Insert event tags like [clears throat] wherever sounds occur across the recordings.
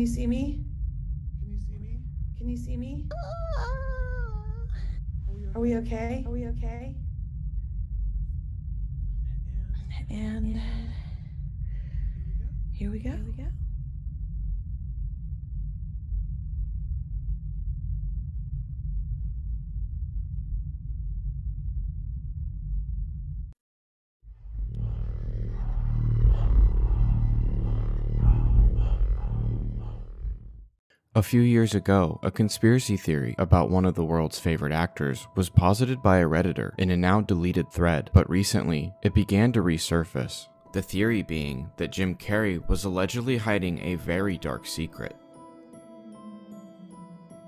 you see me? A few years ago, a conspiracy theory about one of the world's favorite actors was posited by a Redditor in a now deleted thread, but recently it began to resurface. The theory being that Jim Carrey was allegedly hiding a very dark secret.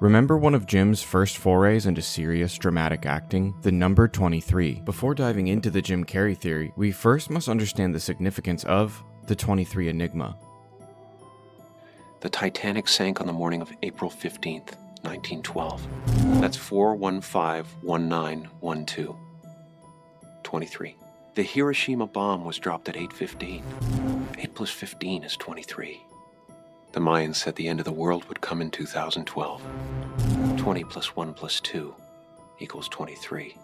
Remember one of Jim's first forays into serious dramatic acting? The number 23. Before diving into the Jim Carrey theory, we first must understand the significance of the 23 Enigma. The Titanic sank on the morning of April 15th, 1912. That's 4151912. 23. The Hiroshima bomb was dropped at 8:15. 8 plus 15 is 23. The Mayans said the end of the world would come in 2012. 20 plus 1 plus 2 equals 23.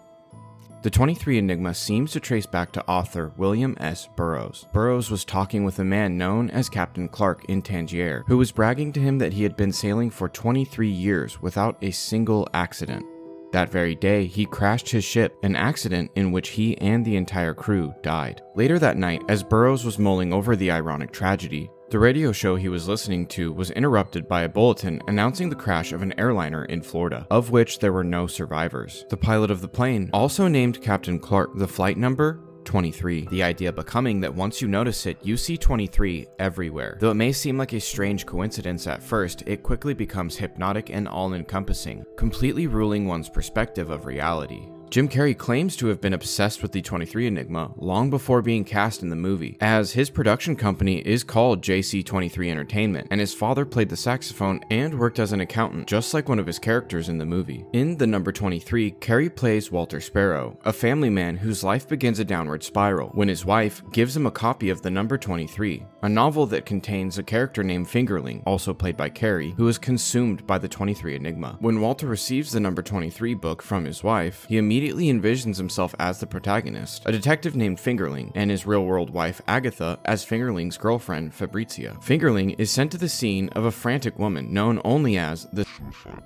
The 23 Enigma seems to trace back to author William S. Burroughs. Burroughs was talking with a man known as Captain Clark in Tangier, who was bragging to him that he had been sailing for 23 years without a single accident. That very day, he crashed his ship, an accident in which he and the entire crew died. Later that night, as Burroughs was mulling over the ironic tragedy, the radio show he was listening to was interrupted by a bulletin announcing the crash of an airliner in Florida, of which there were no survivors. The pilot of the plane also named Captain Clark the flight number 23. The idea becoming that once you notice it, you see 23 everywhere. Though it may seem like a strange coincidence at first, it quickly becomes hypnotic and all encompassing, completely ruling one's perspective of reality. Jim Carrey claims to have been obsessed with the 23 Enigma long before being cast in the movie, as his production company is called JC23 Entertainment, and his father played the saxophone and worked as an accountant, just like one of his characters in the movie. In The Number 23, Carrey plays Walter Sparrow, a family man whose life begins a downward spiral when his wife gives him a copy of The Number 23, a novel that contains a character named Fingerling, also played by Carrey, who is consumed by the 23 Enigma. When Walter receives the Number 23 book from his wife, he immediately envisions himself as the protagonist, a detective named Fingerling, and his real world wife Agatha as Fingerling's girlfriend Fabrizia. Fingerling is sent to the scene of a frantic woman known only as the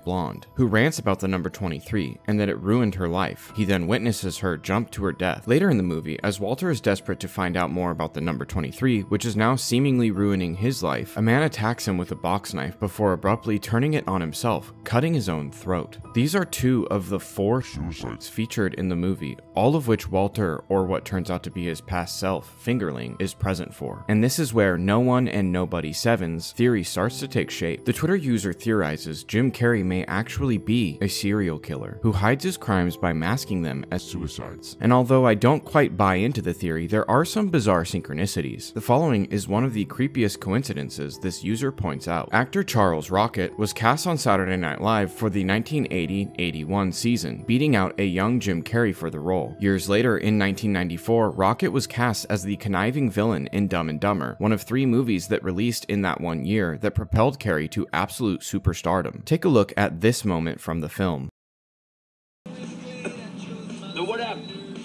blonde, who rants about the number 23 and that it ruined her life. He then witnesses her jump to her death. Later in the movie, as Walter is desperate to find out more about the number 23, which is now seemingly ruining his life, a man attacks him with a box knife before abruptly turning it on himself, cutting his own throat. These are two of the four suicides featured in the movie, all of which Walter, or what turns out to be his past self, Fingerling, is present for. And this is where No One and Nobody Sevens theory starts to take shape. The Twitter user theorizes Jim Carrey may actually be a serial killer who hides his crimes by masking them as suicides. And although I don't quite buy into the theory, there are some bizarre synchronicities. The following is one of the creepiest coincidences this user points out. Actor Charles Rocket was cast on Saturday Night Live for the 1980-81 season, beating out a young Jim Carrey for the role. Years later, in 1994, Rocket was cast as the conniving villain in Dumb and Dumber, one of three movies that released in that one year that propelled Carrey to absolute superstardom. Take a look at this moment from the film.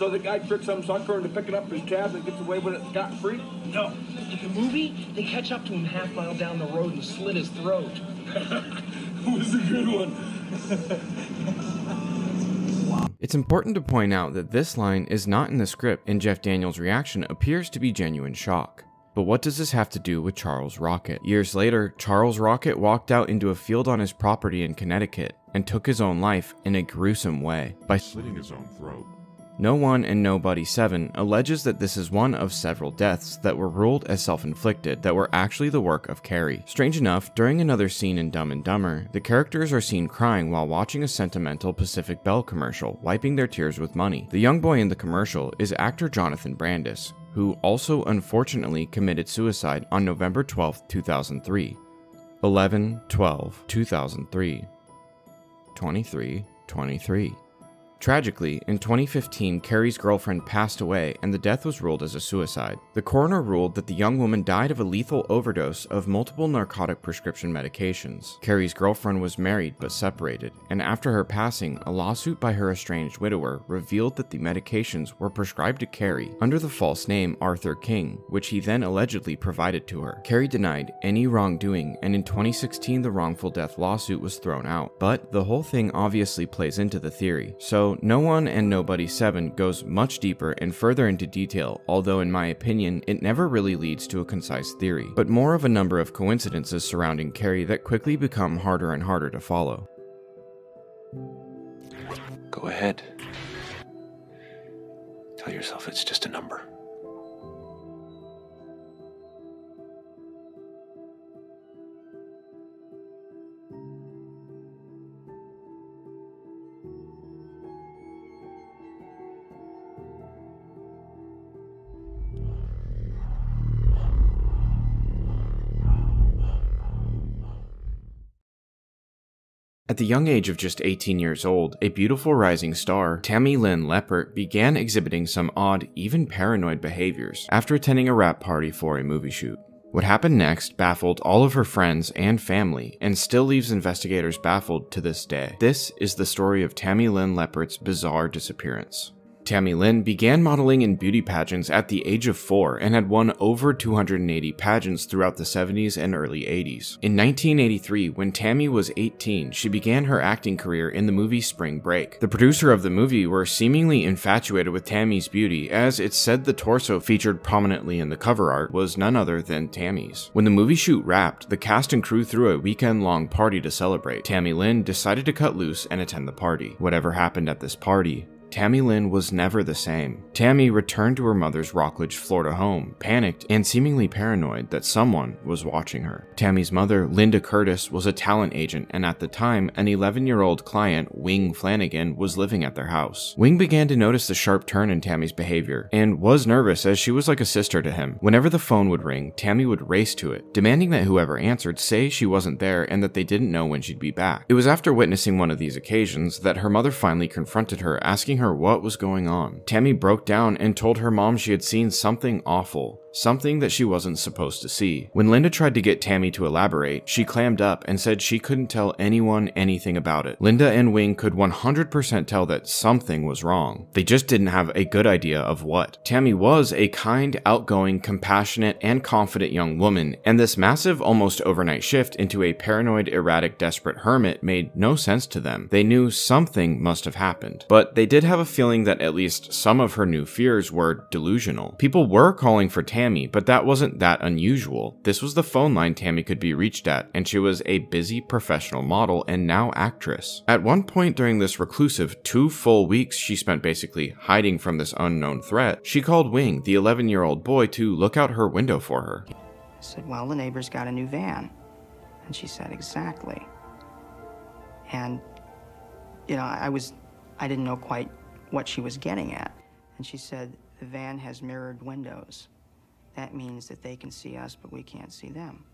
So the guy tricks some sucker into picking up his tab and gets away with it scot free? No. In the movie, they catch up to him half mile down the road and slit his throat. [laughs] was a good one. [laughs] It's important to point out that this line is not in the script and Jeff Daniels' reaction appears to be genuine shock. But what does this have to do with Charles Rocket? Years later, Charles Rocket walked out into a field on his property in Connecticut and took his own life in a gruesome way by slitting his own throat. No One and Nobody 7 alleges that this is one of several deaths that were ruled as self-inflicted that were actually the work of Carrey. Strange enough, during another scene in Dumb and Dumber, the characters are seen crying while watching a sentimental Pacific Bell commercial, wiping their tears with money. The young boy in the commercial is actor Jonathan Brandis, who also unfortunately committed suicide on November 12, 2003. 11 12 2003 23 23 Tragically, in 2015, Carrey's girlfriend passed away and the death was ruled as a suicide. The coroner ruled that the young woman died of a lethal overdose of multiple narcotic prescription medications. Carrey's girlfriend was married but separated, and after her passing, a lawsuit by her estranged widower revealed that the medications were prescribed to Carrey under the false name Arthur King, which he then allegedly provided to her. Carrey denied any wrongdoing, and in 2016 the wrongful death lawsuit was thrown out. But the whole thing obviously plays into the theory, so No One and Nobody 7 goes much deeper and further into detail, although in my opinion, it never really leads to a concise theory, but more of a number of coincidences surrounding Carrey that quickly become harder and harder to follow. Go ahead. Tell yourself it's just a number. The young age of just 18 years old, a beautiful rising star, Tammy Lynn Leppert, began exhibiting some odd, even paranoid behaviors after attending a wrap party for a movie shoot. What happened next baffled all of her friends and family and still leaves investigators baffled to this day. This is the story of Tammy Lynn Leppert's bizarre disappearance. Tammy Lynn began modeling in beauty pageants at the age of four and had won over 280 pageants throughout the 70s and early 80s. In 1983, when Tammy was 18, she began her acting career in the movie Spring Break. The producer of the movie were seemingly infatuated with Tammy's beauty, as it said the torso featured prominently in the cover art was none other than Tammy's. When the movie shoot wrapped, the cast and crew threw a weekend long party to celebrate. Tammy Lynn decided to cut loose and attend the party. Whatever happened at this party, Tammy Lynn was never the same. Tammy returned to her mother's Rockledge, Florida home, panicked and seemingly paranoid that someone was watching her. Tammy's mother, Linda Curtis, was a talent agent, and at the time, an 11 year old client, Wing Flanagan, was living at their house. Wing began to notice the sharp turn in Tammy's behavior and was nervous as she was like a sister to him. Whenever the phone would ring, Tammy would race to it, demanding that whoever answered say she wasn't there and that they didn't know when she'd be back. It was after witnessing one of these occasions that her mother finally confronted her, asking her what was going on. Tammy broke down and told her mom she had seen something awful, something that she wasn't supposed to see. When Linda tried to get Tammy to elaborate, she clammed up and said she couldn't tell anyone anything about it. Linda and Wing could 100% tell that something was wrong. They just didn't have a good idea of what. Tammy was a kind, outgoing, compassionate, and confident young woman, and this massive, almost overnight shift into a paranoid, erratic, desperate hermit made no sense to them. They knew something must have happened, but they did have a feeling that at least some of her new fears were delusional. People were calling for Tammy, but that wasn't that unusual. This was the phone line Tammy could be reached at, and she was a busy professional model and now actress. At one point during this reclusive two full weeks she spent basically hiding from this unknown threat, she called Wing, the 11 year old boy, to look out her window for her. I said, Well, the neighbor's got a new van. And she said, Exactly. And, you know, I was, I didn't know quite what she was getting at. And she said, The van has mirrored windows. That means that they can see us, but we can't see them.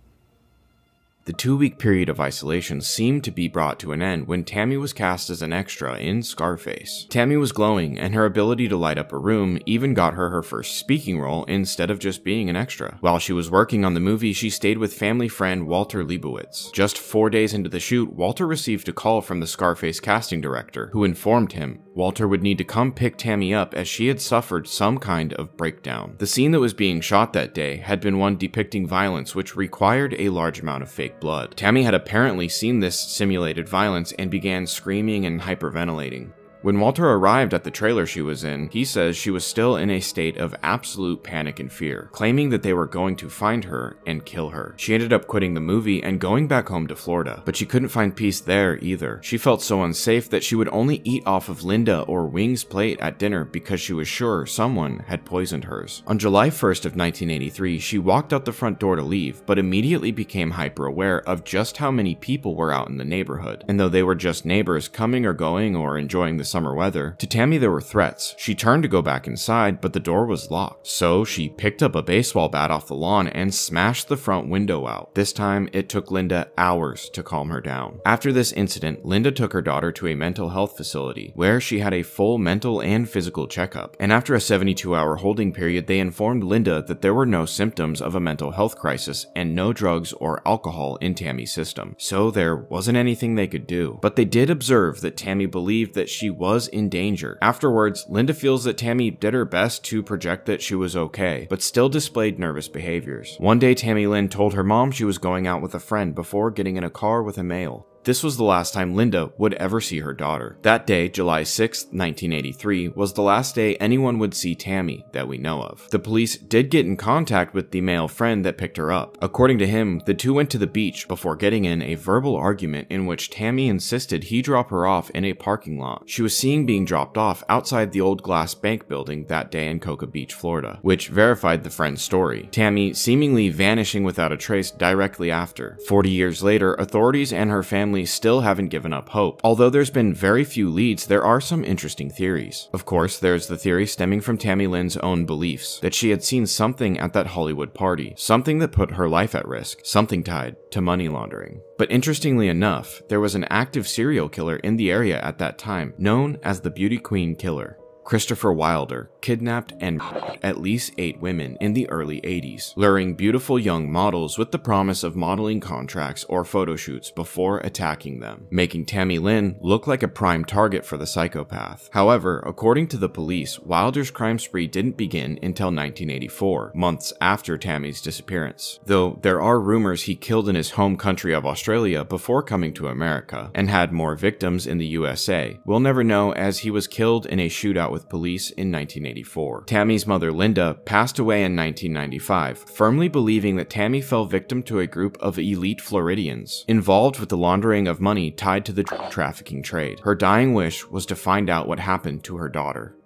The two week period of isolation seemed to be brought to an end when Tammy was cast as an extra in Scarface. Tammy was glowing, and her ability to light up a room even got her her first speaking role instead of just being an extra. While she was working on the movie, she stayed with family friend Walter Liebowitz. Just four days into the shoot, Walter received a call from the Scarface casting director, who informed him Walter would need to come pick Tammy up as she had suffered some kind of breakdown. The scene that was being shot that day had been one depicting violence which required a large amount of fake blood. Tammy had apparently seen this simulated violence and began screaming and hyperventilating. When Walter arrived at the trailer she was in, he says she was still in a state of absolute panic and fear, claiming that they were going to find her and kill her. She ended up quitting the movie and going back home to Florida, but she couldn't find peace there either. She felt so unsafe that she would only eat off of Linda or Wing's plate at dinner because she was sure someone had poisoned hers. On July 1st of 1983, she walked out the front door to leave, but immediately became hyper aware of just how many people were out in the neighborhood. And though they were just neighbors coming or going or enjoying the summer weather. To Tammy, there were threats. She turned to go back inside, but the door was locked. So she picked up a baseball bat off the lawn and smashed the front window out. This time, it took Linda hours to calm her down. After this incident, Linda took her daughter to a mental health facility where she had a full mental and physical checkup. And after a 72 hour holding period, they informed Linda that there were no symptoms of a mental health crisis and no drugs or alcohol in Tammy's system. So there wasn't anything they could do. But they did observe that Tammy believed that she was in danger. Afterwards, Linda feels that Tammy did her best to project that she was okay, but still displayed nervous behaviors. One day, Tammy Lynn told her mom she was going out with a friend before getting in a car with a male. This was the last time Linda would ever see her daughter. That day, July 6, 1983, was the last day anyone would see Tammy that we know of. The police did get in contact with the male friend that picked her up. According to him, the two went to the beach before getting in a verbal argument in which Tammy insisted he drop her off in a parking lot. She was seen being dropped off outside the old glass bank building that day in Cocoa Beach, Florida, which verified the friend's story. Tammy seemingly vanishing without a trace directly after. 40 years later, authorities and her family still haven't given up hope. Although there's been very few leads, there are some interesting theories. Of course, there's the theory stemming from Tammy Lynn's own beliefs, that she had seen something at that Hollywood party, something that put her life at risk, something tied to money laundering. But interestingly enough, there was an active serial killer in the area at that time, known as the Beauty Queen Killer. Christopher Wilder kidnapped and at least eight women in the early 80s, luring beautiful young models with the promise of modeling contracts or photo shoots before attacking them, making Tammy Lynn look like a prime target for the psychopath. However, according to the police, Wilder's crime spree didn't begin until 1984, months after Tammy's disappearance, though there are rumors he killed in his home country of Australia before coming to America, and had more victims in the USA. We'll never know as he was killed in a shootout with police in 1984. Tammy's mother Linda passed away in 1995, firmly believing that Tammy fell victim to a group of elite Floridians involved with the laundering of money tied to the drug trafficking trade. Her dying wish was to find out what happened to her daughter.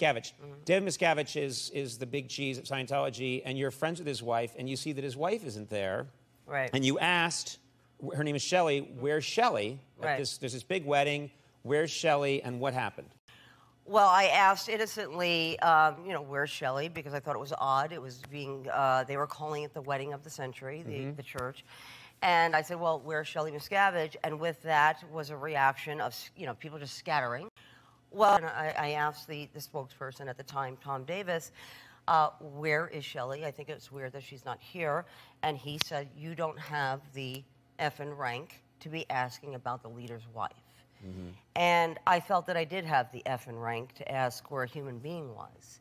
Miscavige. David Miscavige is, is the big cheese of Scientology, and you're friends with his wife, and you see that his wife isn't there. Right. And you asked, her name is Shelley, where's Shelley? At Right. This, there's this big wedding. Where's Shelley, and what happened? Well, I asked innocently, um, you know, where's Shelley? Because I thought it was odd. It was being, uh, they were calling it the wedding of the century, the, Mm-hmm. the church. And I said, well, where's Shelley Miscavige? And with that was a reaction of, you know, people just scattering. Well, I, I asked the, the spokesperson at the time, Tom Davis, uh, where is Shelley? I think it's weird that she's not here. And he said, you don't have the effing rank to be asking about the leader's wife. And I felt that I did have the effing rank to ask where a human being was.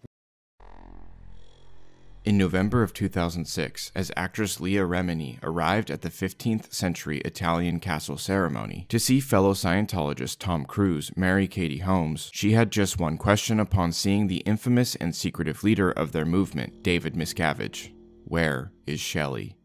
In November of 2006, as actress Leah Remini arrived at the 15th century Italian castle ceremony to see fellow Scientologist Tom Cruise marry Katie Holmes, she had just one question upon seeing the infamous and secretive leader of their movement, David Miscavige. Where is Shelley?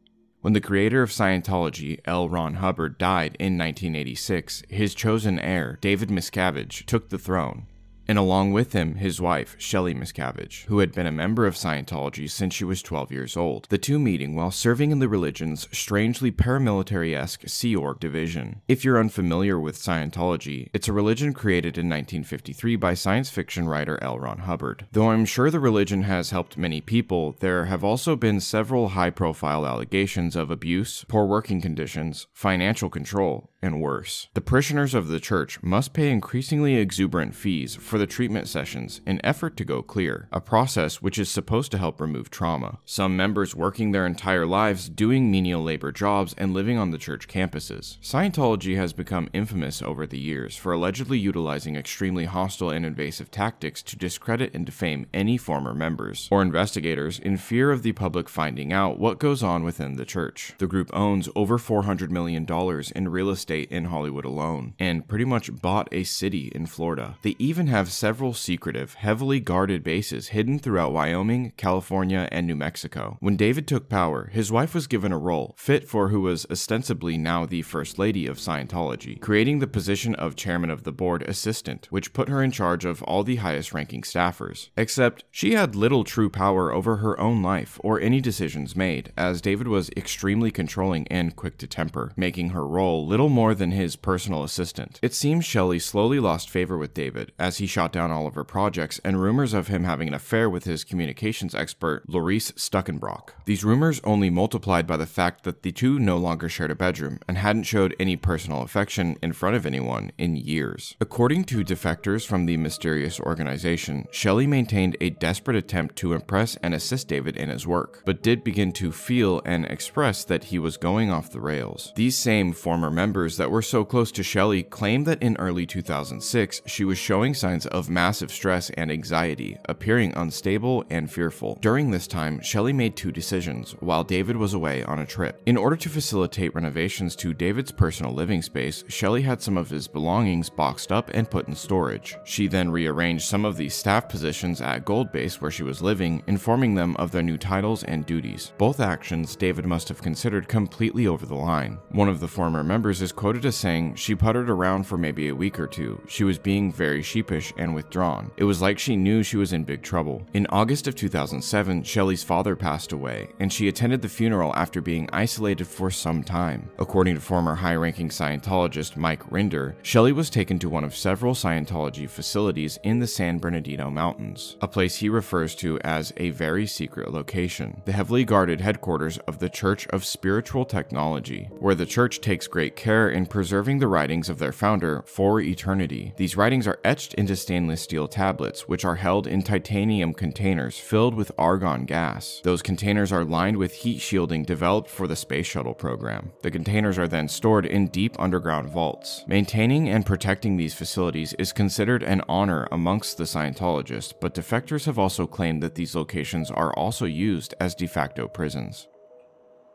When the creator of Scientology, L. Ron Hubbard, died in 1986, his chosen heir, David Miscavige, took the throne. And along with him, his wife, Shelley Miscavige, who had been a member of Scientology since she was 12 years old, the two meeting while serving in the religion's strangely paramilitary esque Sea Org division. If you're unfamiliar with Scientology, it's a religion created in 1953 by science fiction writer L. Ron Hubbard. Though I'm sure the religion has helped many people, there have also been several high profile allegations of abuse, poor working conditions, financial control, and worse. The parishioners of the church must pay increasingly exuberant fees for the treatment sessions in effort to go clear, a process which is supposed to help remove trauma. Some members working their entire lives doing menial labor jobs and living on the church campuses. Scientology has become infamous over the years for allegedly utilizing extremely hostile and invasive tactics to discredit and defame any former members or investigators in fear of the public finding out what goes on within the church. The group owns over $400 million in real estate estate in Hollywood alone, and pretty much bought a city in Florida. They even have several secretive, heavily guarded bases hidden throughout Wyoming, California, and New Mexico. When David took power, his wife was given a role fit for who was ostensibly now the First Lady of Scientology, creating the position of Chairman of the Board Assistant, which put her in charge of all the highest ranking staffers. Except, she had little true power over her own life or any decisions made, as David was extremely controlling and quick to temper, making her role little more than his personal assistant. It seems Shelley slowly lost favor with David as he shot down all of her projects and rumors of him having an affair with his communications expert, Laurisse Stuckenbrock. These rumors only multiplied by the fact that the two no longer shared a bedroom and hadn't showed any personal affection in front of anyone in years. According to defectors from the mysterious organization, Shelley maintained a desperate attempt to impress and assist David in his work, but did begin to feel and express that he was going off the rails. These same former members that were so close to Shelley claimed that in early 2006, she was showing signs of massive stress and anxiety, appearing unstable and fearful. During this time, Shelley made two decisions while David was away on a trip. In order to facilitate renovations to David's personal living space, Shelley had some of his belongings boxed up and put in storage. She then rearranged some of the staff positions at Gold Base where she was living, informing them of their new titles and duties. Both actions David must have considered completely over the line. One of the former members is quoted as saying, She puttered around for maybe a week or two. She was being very sheepish and withdrawn. It was like she knew she was in big trouble. In August of 2007, Shelley's father passed away, and she attended the funeral after being isolated for some time. According to former high ranking Scientologist Mike Rinder, Shelley was taken to one of several Scientology facilities in the San Bernardino Mountains, a place he refers to as a very secret location, the heavily guarded headquarters of the Church of Spiritual Technology, where the church takes great care in preserving the writings of their founder for eternity. These writings are etched into stainless steel tablets, which are held in titanium containers filled with argon gas. Those containers are lined with heat shielding developed for the space shuttle program. The containers are then stored in deep underground vaults. Maintaining and protecting these facilities is considered an honor amongst the Scientologists, but defectors have also claimed that these locations are also used as de facto prisons.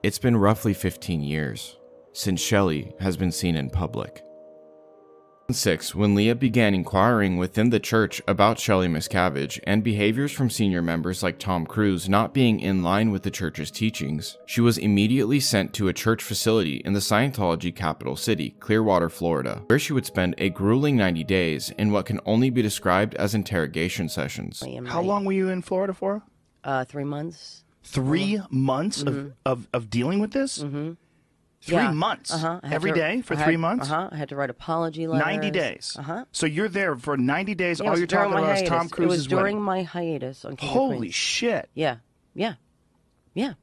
It's been roughly 15 years since Shelley has been seen in public. 2006, when Leah began inquiring within the church about Shelley Miscavige and behaviors from senior members like Tom Cruise not being in line with the church's teachings, she was immediately sent to a church facility in the Scientology capital city, Clearwater, Florida, where she would spend a grueling 90 days in what can only be described as interrogation sessions. How long were you in Florida for? Uh, three months. 3 months of, of, of dealing with this? Mm-hmm. Three Yeah. months Uh-huh. Every to- day for I three months. Uh-huh. I had to write apology letters. Ninety days. Uh-huh. So you're there for ninety days. Yeah, all was you're talking about is Tom hiatus. Cruise's It was during wedding. my hiatus on King Holy shit! Yeah, yeah, yeah.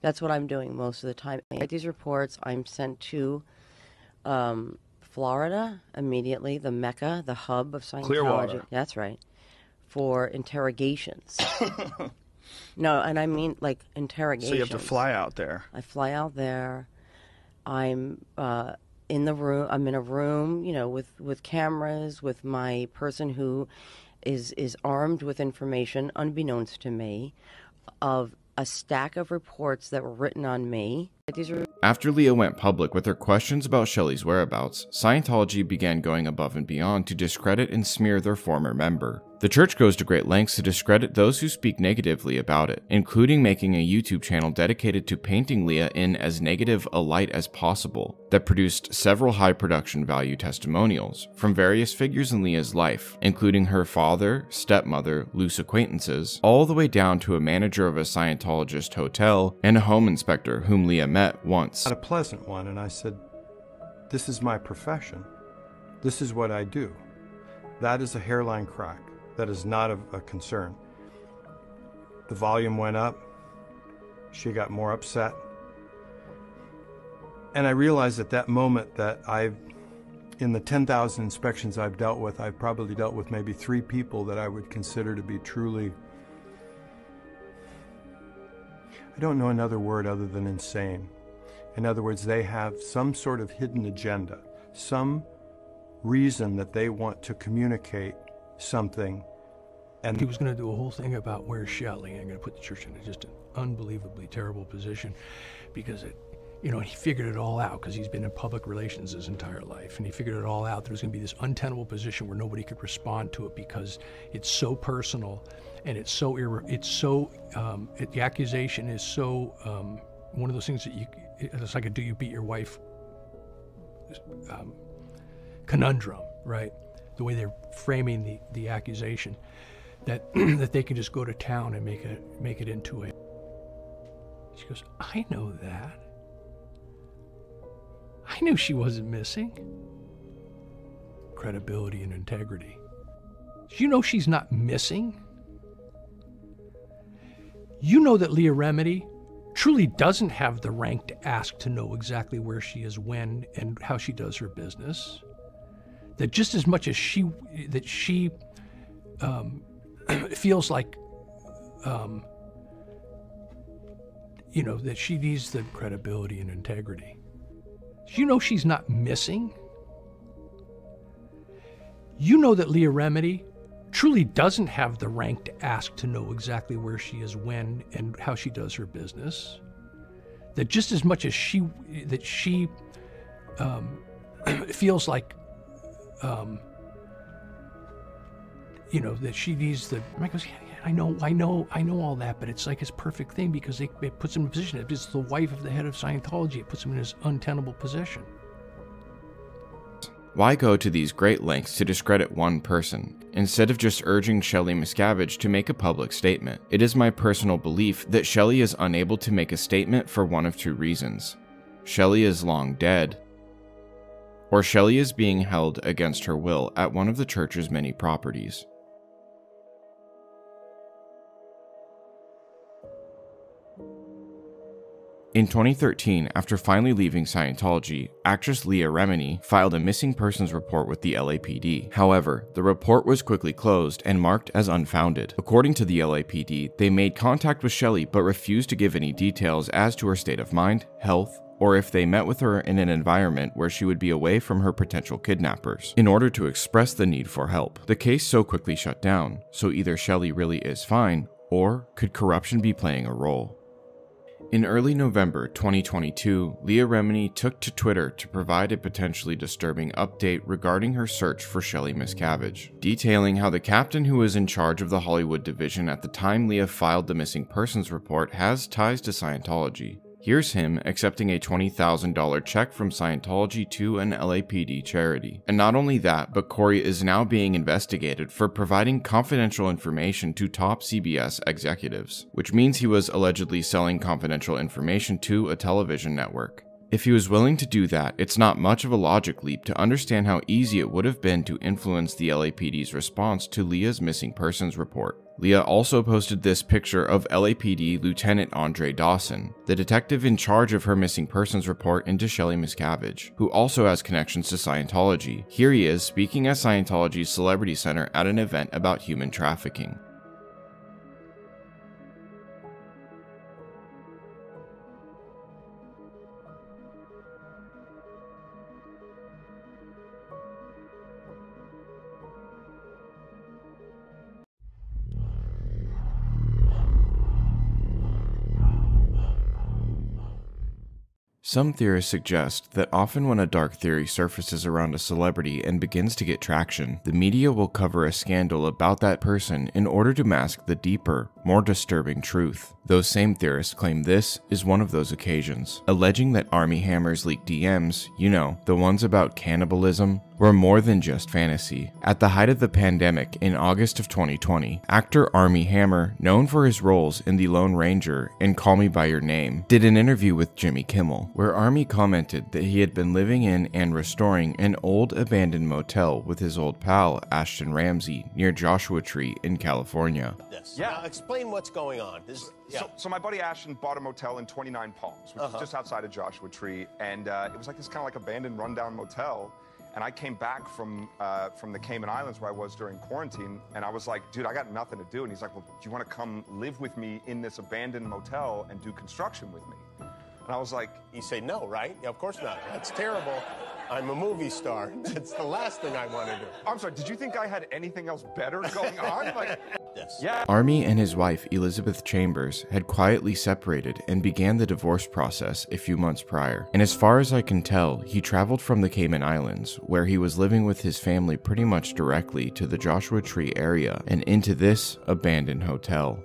That's what I'm doing most of the time. I get these reports. I'm sent to um, Florida immediately, the mecca, the hub of Scientology. Clearwater. That's right. For interrogations. [laughs] no, and I mean like interrogations. So you have to fly out there. I fly out there. I'm uh, in the room. I'm in a room, you know, with with cameras, with my person who is is armed with information, unbeknownst to me, of a stack of reports that were written on me. After Leah went public with her questions about Shelley's whereabouts, Scientology began going above and beyond to discredit and smear their former member. The church goes to great lengths to discredit those who speak negatively about it, including making a YouTube channel dedicated to painting Leah in as negative a light as possible, that produced several high production value testimonials from various figures in Leah's life, including her father, stepmother, loose acquaintances, all the way down to a manager of a Scientologist hotel and a home inspector whom Leah met once. Not a pleasant one, and I said, This is my profession. This is what I do. That is a hairline crack. That is not a, a concern. The volume went up. She got more upset. And I realized at that moment that I've, in the 10,000 inspections I've dealt with, I've probably dealt with maybe three people that I would consider to be truly I don't know another word other than insane. In other words, they have some sort of hidden agenda, some reason that they want to communicate something. And he was going to do a whole thing about where's Shelley and going to put the church in just an unbelievably terrible position because it You know, he figured it all out because he's been in public relations his entire life. And he figured it all out. There was going to be this untenable position where nobody could respond to it because it's so personal and it's so, irre- it's so, um, it, the accusation is so, um, one of those things that you, it's like a do you beat your wife um, conundrum, right? The way they're framing the, the accusation, that [clears throat] that they can just go to town and make it make it into a. She goes, I know that. I knew she wasn't missing. Credibility and integrity. You know she's not missing. You know that Leah Remini truly doesn't have the rank to ask to know exactly where she is when and how she does her business that just as much as she that she um, [clears throat] feels like um, you know that she needs the credibility and integrity. You know she's not missing. You know that leah Remini truly doesn't have the rank to ask to know exactly where she is when and how she does her business. That just as much as she that she um, [clears throat] feels like um, you know that she needs the Mike goes yeah, yeah I know I know I know all that but it's like his perfect thing because it, it puts him in a position if it's the wife of the head of Scientology it puts him in his untenable position Why go to these great lengths to discredit one person, instead of just urging Shelley Miscavige to make a public statement? It is my personal belief that Shelley is unable to make a statement for one of two reasons. Shelley is long dead, or Shelley is being held against her will at one of the church's many properties. In 2013, after finally leaving Scientology, actress Leah Remini filed a missing persons report with the LAPD. However, the report was quickly closed and marked as unfounded. According to the LAPD, they made contact with Shelley but refused to give any details as to her state of mind, health, or if they met with her in an environment where she would be away from her potential kidnappers, in order to express the need for help. The case so quickly shut down, so either Shelley really is fine, or could corruption be playing a role? In early November 2022, Leah Remini took to Twitter to provide a potentially disturbing update regarding her search for Shelley Miscavige, detailing how the captain who was in charge of the Hollywood division at the time Leah filed the missing persons report has ties to Scientology. Here's him accepting a $20,000 check from Scientology to an LAPD charity. And not only that, but Corey is now being investigated for providing confidential information to top CBS executives, which means he was allegedly selling confidential information to a television network. If he was willing to do that, it's not much of a logic leap to understand how easy it would have been to influence the LAPD's response to Leah's missing persons report. Leah also posted this picture of LAPD Lieutenant Andre Dawson, the detective in charge of her missing persons report into Shelley Miscavige, who also has connections to Scientology. Here he is speaking at Scientology's Celebrity Center at an event about human trafficking. Some theorists suggest that often when a dark theory surfaces around a celebrity and begins to get traction, the media will cover a scandal about that person in order to mask the deeper, more disturbing truth. Those same theorists claim this is one of those occasions, alleging that Armie Hammer's leaked DMs, you know, the ones about cannibalism, were more than just fantasy. At the height of the pandemic in August of 2020, actor Armie Hammer, known for his roles in The Lone Ranger and Call Me By Your Name, did an interview with Jimmy Kimmel, where Armie commented that he had been living in and restoring an old abandoned motel with his old pal Ashton Ramsey near Joshua Tree in California. This. Yeah. Now explain what's going on. This, yeah. so, so my buddy Ashton bought a motel in 29 Palms, which Uh-huh. is just outside of Joshua Tree, and uh, it was like this kind of like abandoned, rundown motel. And I came back from uh, from the Cayman Islands where I was during quarantine, and I was like, dude, I got nothing to do. And he's like, well, do you want to come live with me in this abandoned motel and do construction with me? And I was like, You say no, right? Yeah, of course not. That's terrible. I'm a movie star. [laughs] That's the last thing I want to do. I'm sorry, did you think I had anything else better going on? Like, [laughs] this. Yeah. Armie and his wife, Elizabeth Chambers, had quietly separated and began the divorce process a few months prior. And as far as I can tell, he traveled from the Cayman Islands, where he was living with his family pretty much directly to the Joshua Tree area and into this abandoned hotel.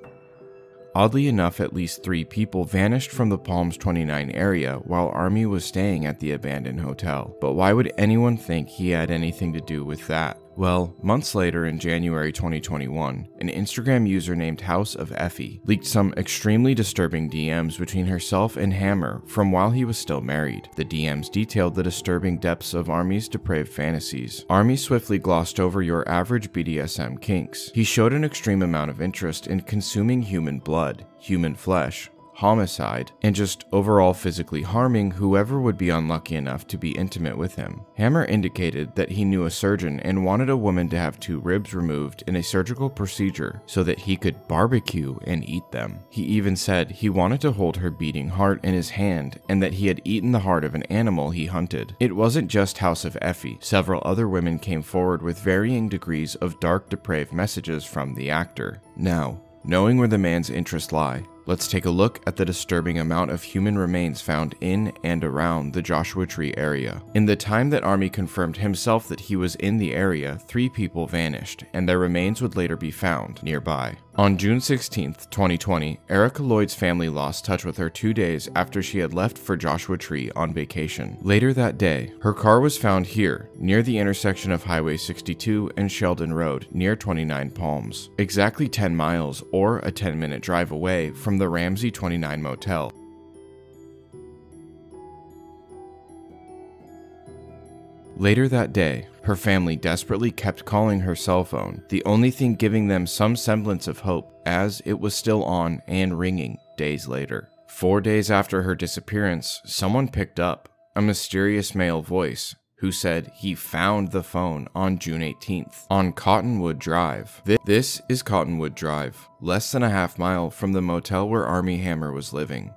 Oddly enough, at least three people vanished from the Palms 29 area while Armie was staying at the abandoned hotel. But why would anyone think he had anything to do with that? Well, months later in January 2021, an Instagram user named House of Effie leaked some extremely disturbing DMs between herself and Hammer from while he was still married. The DMs detailed the disturbing depths of Armie's depraved fantasies. Armie swiftly glossed over your average BDSM kinks. He showed an extreme amount of interest in consuming human blood, human flesh, homicide, and just overall physically harming whoever would be unlucky enough to be intimate with him. Hammer indicated that he knew a surgeon and wanted a woman to have two ribs removed in a surgical procedure so that he could barbecue and eat them. He even said he wanted to hold her beating heart in his hand and that he had eaten the heart of an animal he hunted. It wasn't just House of Effie. Several other women came forward with varying degrees of dark depraved messages from the actor. Now, knowing where the man's interests lie, Let's take a look at the disturbing amount of human remains found in and around the Joshua Tree area. In the time that Armie confirmed himself that he was in the area, three people vanished, and their remains would later be found nearby. On June 16, 2020, Erica Lloyd's family lost touch with her two days after she had left for Joshua Tree on vacation. Later that day, her car was found here, near the intersection of Highway 62 and Sheldon Road, near 29 Palms, exactly 10 miles or a 10 minute drive away from the Ramsey 29 Motel. Later that day, her family desperately kept calling her cell phone, the only thing giving them some semblance of hope, as it was still on and ringing days later. Four days after her disappearance, someone picked up a mysterious male voice who said he found the phone on June 18th on Cottonwood Drive. This is Cottonwood Drive, less than a half mile from the motel where Armie Hammer was living.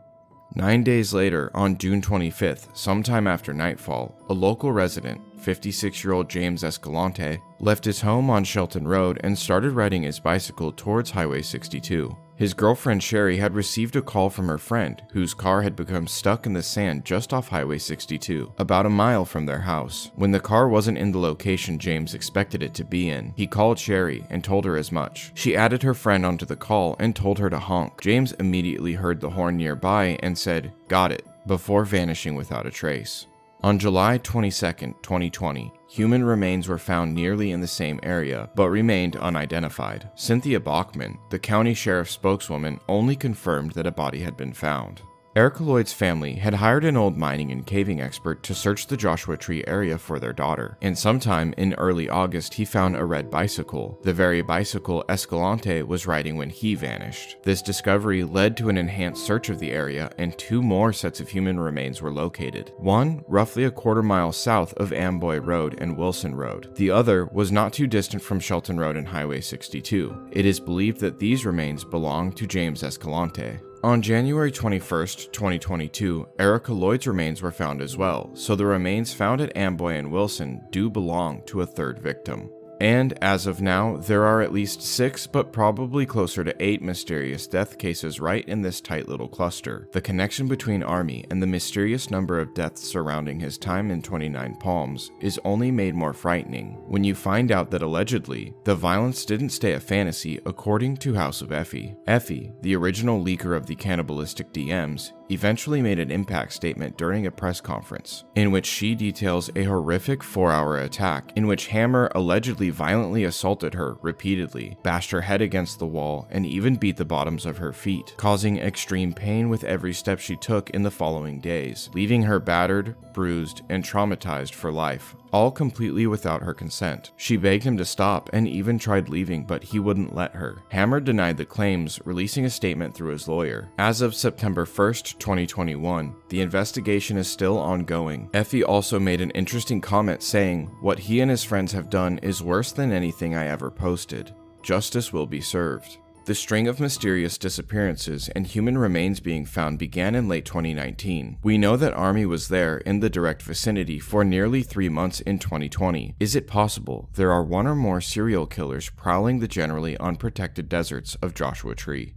Nine days later, on June 25th, sometime after nightfall, a local resident, 56 year old James Escalante, left his home on Shelton Road and started riding his bicycle towards Highway 62. His girlfriend Sherry had received a call from her friend, whose car had become stuck in the sand just off Highway 62, about a mile from their house. When the car wasn't in the location James expected it to be in, he called Sherry and told her as much. She added her friend onto the call and told her to honk. James immediately heard the horn nearby and said, Got it, before vanishing without a trace. On July 22, 2020, human remains were found nearly in the same area, but remained unidentified. Cynthia Bachman, the county sheriff's spokeswoman, only confirmed that a body had been found. Erica Lloyd's family had hired an old mining and caving expert to search the Joshua Tree area for their daughter, and sometime in early August he found a red bicycle, the very bicycle Escalante was riding when he vanished. This discovery led to an enhanced search of the area, and two more sets of human remains were located. One roughly a quarter mile south of Amboy Road and Wilson Road. The other was not too distant from Shelton Road and Highway 62. It is believed that these remains belong to James Escalante. On January 21st, 2022, Erica Lloyd's remains were found as well, so the remains found at Amboy and Wilson do belong to a third victim. And as of now, there are at least six, but probably closer to eight mysterious death cases right in this tight little cluster. The connection between Armie and the mysterious number of deaths surrounding his time in 29 Palms is only made more frightening when you find out that allegedly, the violence didn't stay a fantasy according to House of Effie. Effie, the original leaker of the cannibalistic DMs, eventually made an impact statement during a press conference, in which she details a horrific four hour attack in which Hammer allegedly violently assaulted her repeatedly, bashed her head against the wall, and even beat the bottoms of her feet, causing extreme pain with every step she took in the following days, leaving her battered, bruised, and traumatized for life all completely without her consent. She begged him to stop and even tried leaving, but he wouldn't let her. Hammer denied the claims, releasing a statement through his lawyer. As of September 1st, 2021, the investigation is still ongoing. Effie also made an interesting comment saying, What he and his friends have done is worse than anything I ever posted. Justice will be served. The string of mysterious disappearances and human remains being found began in late 2019. We know that Armie was there in the direct vicinity for nearly three months in 2020. Is it possible there are one or more serial killers prowling the generally unprotected deserts of Joshua Tree?